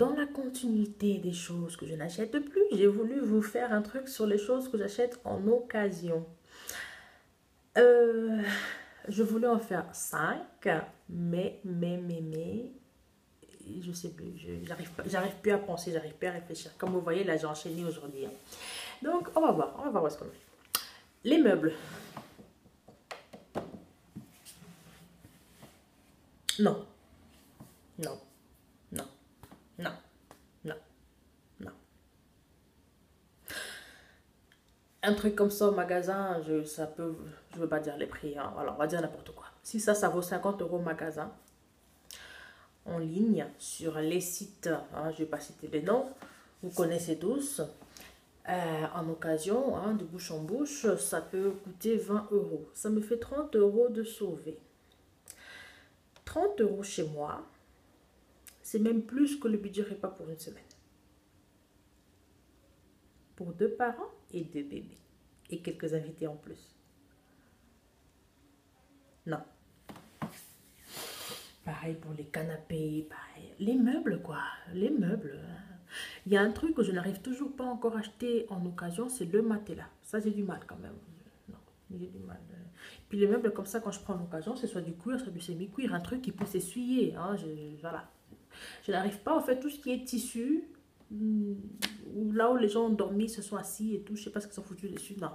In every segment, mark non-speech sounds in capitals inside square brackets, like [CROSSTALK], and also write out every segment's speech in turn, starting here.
dans la continuité des choses que je n'achète plus, j'ai voulu vous faire un truc sur les choses que j'achète en occasion. Euh, je voulais en faire 5, mais, mais, mais, mais, je sais plus, j'arrive plus à penser, j'arrive plus à réfléchir. Comme vous voyez, là, j'ai enchaîné aujourd'hui. Hein. Donc, on va voir, on va voir est-ce qu'on est. Les meubles. Non. Non. Non. Non. Non. Un truc comme ça au magasin, je, ça veux pas dire les prix, hein. alors on va dire n'importe quoi. Si ça, ça vaut 50 euros au magasin, en ligne sur les sites, hein, je vais pas citer les noms, vous connaissez tous, euh, en occasion, hein, de bouche en bouche, ça peut coûter 20 euros. Ça me fait 30 euros de sauver. 30 euros chez moi, c'est même plus que le budget repas pour une semaine. Pour deux parents et deux bébés. Et quelques invités en plus. Non. Pareil pour les canapés, pareil. Les meubles, quoi. Les meubles. Il y a un truc que je n'arrive toujours pas encore à acheter en occasion, c'est le matelas. Ça, j'ai du mal quand même. Non, j'ai du mal. Puis les meubles comme ça, quand je prends en occasion, c'est soit du cuir, soit du semi-cuir. Un truc qui peut s'essuyer. Hein, voilà. Je n'arrive pas, en fait, tout ce qui est tissu, hmm, là où les gens ont dormi, se sont assis et tout, je sais pas ce qu'ils sont foutus dessus, non.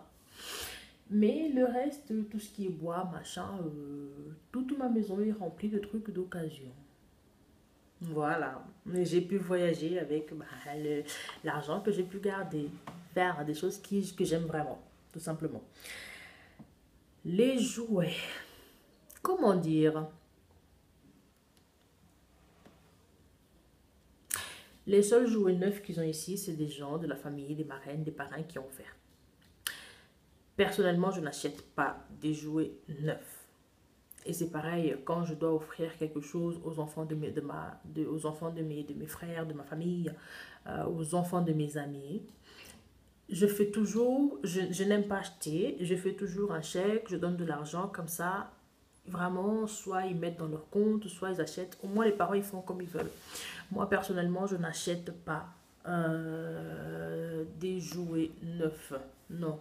Mais le reste, tout ce qui est bois, machin, euh, toute ma maison est remplie de trucs d'occasion. Voilà, j'ai pu voyager avec bah, l'argent que j'ai pu garder, faire des choses qui, que j'aime vraiment, tout simplement. Les jouets, comment dire? Les seuls jouets neufs qu'ils ont ici, c'est des gens de la famille, des marraines, des parrains qui ont offert. Personnellement, je n'achète pas des jouets neufs. Et c'est pareil, quand je dois offrir quelque chose aux enfants de mes, de ma, de, aux enfants de mes, de mes frères, de ma famille, euh, aux enfants de mes amis, je fais toujours, je, je n'aime pas acheter, je fais toujours un chèque, je donne de l'argent comme ça. Vraiment, soit ils mettent dans leur compte, soit ils achètent. Au moins, les parents, ils font comme ils veulent. Moi, personnellement, je n'achète pas euh, des jouets neufs. Non,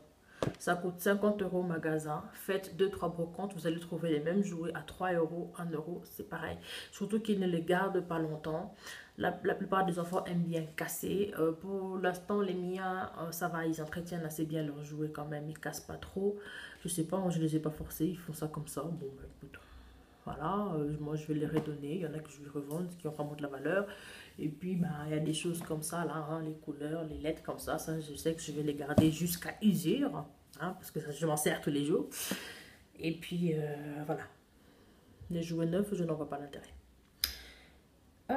ça coûte 50 euros au magasin. Faites 2-3 brocantes, vous allez trouver les mêmes jouets à 3 euros, 1 euro, c'est pareil. Surtout qu'ils ne les gardent pas longtemps. La, plupart des enfants aiment bien casser. Euh, pour l'instant, les miens, euh, ça va, ils entretiennent assez bien leurs jouets quand même. Ils cassent pas trop. Je sais pas, moi je les ai pas forcés, ils font ça comme ça. Bon, ben, écoute, voilà, euh, moi je vais les redonner. Il y en a que je vais revendre, qui ont vraiment de la valeur. Et puis, bah, il y a des choses comme ça, là, hein, les couleurs, les lettres comme ça. Ça, je sais que je vais les garder jusqu'à usure, hein, parce que je m'en sers tous les jours. Et puis, voilà. Les jouets neufs, je n'en vois pas l'intérêt. Euh,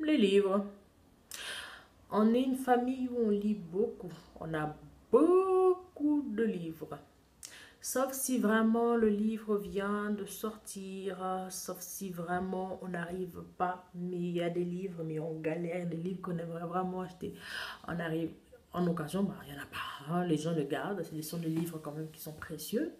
les livres. On est une famille où on lit beaucoup. On a beaucoup de livres. Sauf si vraiment le livre vient de sortir, sauf si vraiment on n'arrive pas. Mais il y a des livres, mais on galère, des livres qu'on aimerait vraiment acheter. On arrive en occasion, bah, il n'y en a pas. Hein. les gens le gardent. Ce sont des livres quand même qui sont précieux.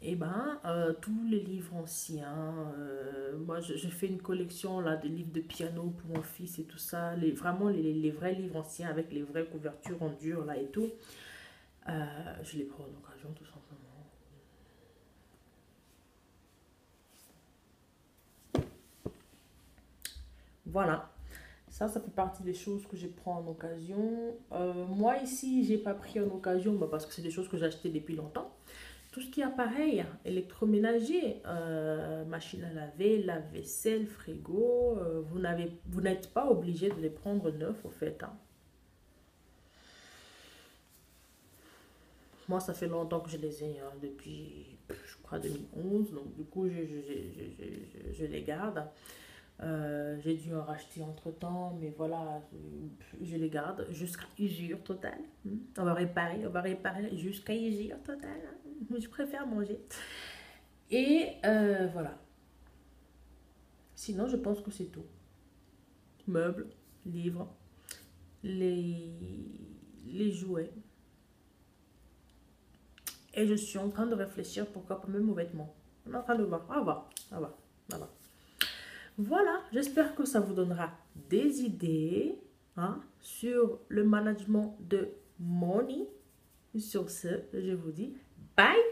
Et eh ben, euh, tous les livres anciens, euh, moi je, fais une collection là de livres de piano pour mon fils et tout ça, les, vraiment les, vrais livres anciens avec les vraies couvertures en dur là et tout, euh, je les prends en occasion tout simplement. Voilà. Ça, ça fait partie des choses que je prends en occasion. Moi, ici, j'ai pas pris en occasion bah, parce que c'est des choses que j'ai achetées depuis longtemps. Tout ce qui est appareil électroménager, euh, machine à laver, lave-vaisselle, frigo, euh, vous n'êtes pas obligé de les prendre neufs au fait. Hein. Moi, ça fait longtemps que je les ai, hein, depuis, je crois, 2011. Donc, du coup, je, les garde. Euh, j'ai dû en racheter entre temps, mais voilà, je, les garde jusqu'à usure totale. Hmm. On va réparer, on va réparer jusqu'à usure totale. [LAUGHS] Je préfère manger. Et euh, voilà. Sinon, je pense que c'est tout. Meubles, livres, les, jouets. Et je suis en train de réfléchir pourquoi pas même aux vêtements. On est en train de voir. On va va voir. Voilà, j'espère que ça vous donnera des idées hein, sur le management de money. Sur ce, je vous dis bye